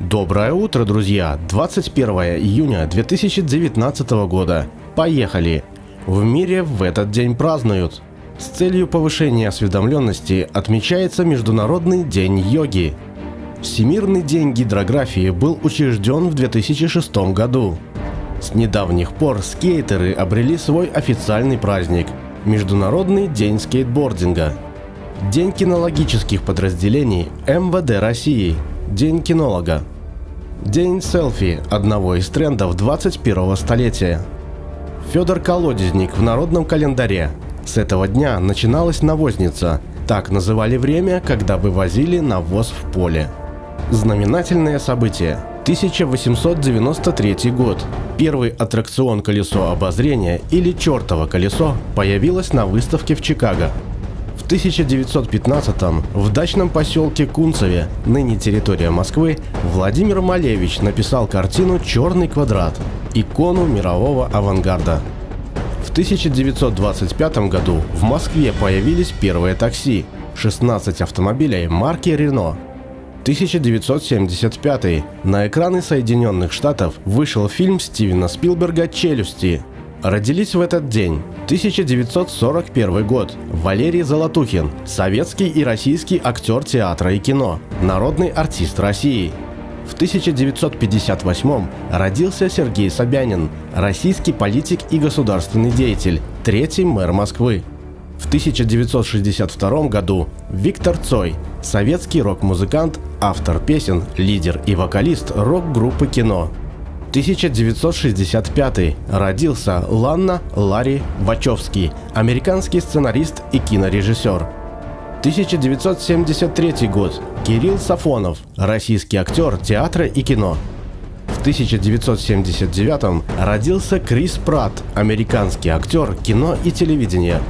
Доброе утро, друзья! 21 июня 2019 года. Поехали! В мире в этот день празднуют. С целью повышения осведомленности отмечается Международный день йоги. Всемирный день гидрографии был учрежден в 2006 году. С недавних пор скейтеры обрели свой официальный праздник – Международный день скейтбординга. День кинологических подразделений МВД России. День кинолога. День селфи – одного из трендов 21 столетия. Федор Колодезник в народном календаре. С этого дня начиналась навозница. Так называли время, когда вывозили навоз в поле. Знаменательное событие. 1893 год. Первый аттракцион «Колесо обозрения» или «Чертово колесо» появилось на выставке в Чикаго. В 1915-м в дачном поселке Кунцеве, ныне территория Москвы, Владимир Малевич написал картину «Черный квадрат» – икону мирового авангарда. В 1925 году в Москве появились первые такси – 16 автомобилей марки «Рено», 1975 на экраны Соединенных Штатов вышел фильм Стивена Спилберга «Челюсти». Родились в этот день 1941 год. Валерий Золотухин, советский и российский актер театра и кино, народный артист России. В 1958 родился Сергей Собянин, российский политик и государственный деятель, третий мэр Москвы. В 1962 году Виктор Цой, советский рок-музыкант, автор песен, лидер и вокалист рок-группы «Кино». 1965 родился Ланна Ларри Вачовский, американский сценарист и кинорежиссер. 1973 год. Кирилл Сафонов, российский актер театра и кино. В 1979 родился Крис Пратт, американский актер кино и телевидения.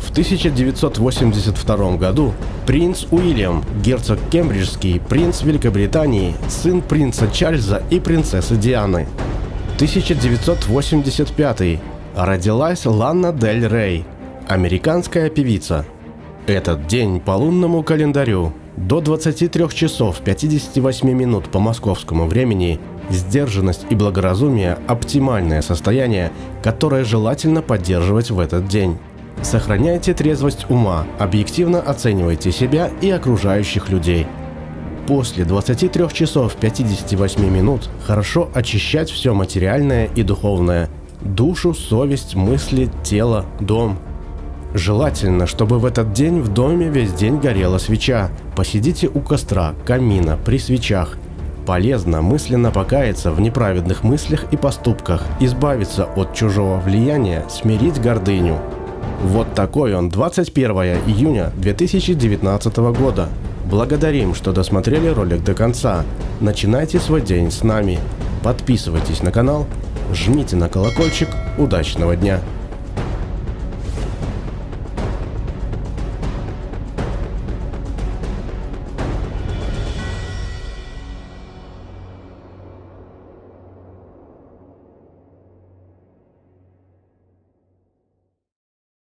В 1982 году принц Уильям, герцог Кембриджский, принц Великобритании, сын принца Чарльза и принцессы Дианы. 1985 родилась Ланна Дель Рей, американская певица. Этот день по лунному календарю до 23 часов 58 минут по московскому времени сдержанность и благоразумие – оптимальное состояние, которое желательно поддерживать в этот день. Сохраняйте трезвость ума, объективно оценивайте себя и окружающих людей. После 23 часов 58 минут хорошо очищать все материальное и духовное – душу, совесть, мысли, тело, дом. Желательно, чтобы в этот день в доме весь день горела свеча. Посидите у костра, камина, при свечах. Полезно мысленно покаяться в неправедных мыслях и поступках, избавиться от чужого влияния, смирить гордыню – вот такой он 21 июня 2019 года. Благодарим, что досмотрели ролик до конца. Начинайте свой день с нами. Подписывайтесь на канал, жмите на колокольчик. Удачного дня!